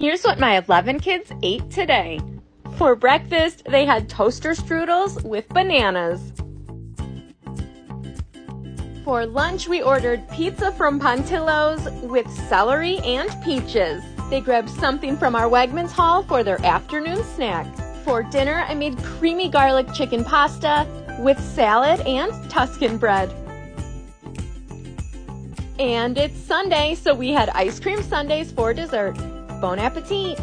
Here's what my 11 kids ate today. For breakfast, they had toaster strudels with bananas. For lunch, we ordered pizza from Pontillo's with celery and peaches. They grabbed something from our Wegmans haul for their afternoon snack. For dinner, I made creamy garlic chicken pasta with salad and Tuscan bread. And it's Sunday, so we had ice cream sundaes for dessert. Bon appetit!